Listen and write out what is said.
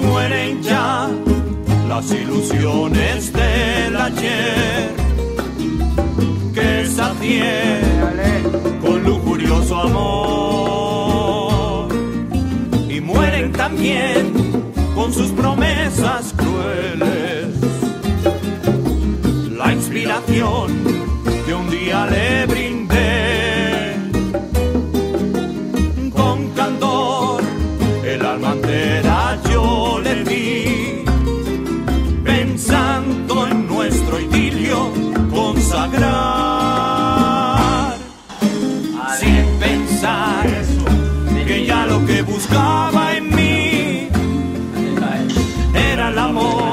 Mueren ya las ilusiones del ayer que sacié con lujurioso amor. Y mueren también con sus promesas crueles. La inspiración consagrar. Sin pensar que ya lo que buscaba en mí era el amor.